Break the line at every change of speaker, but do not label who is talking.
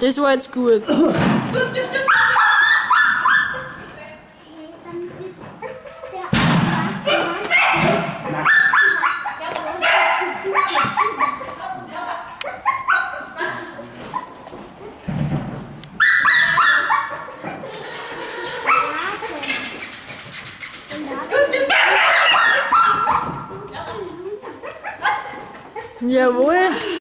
Das war jetzt gut. Jawohl.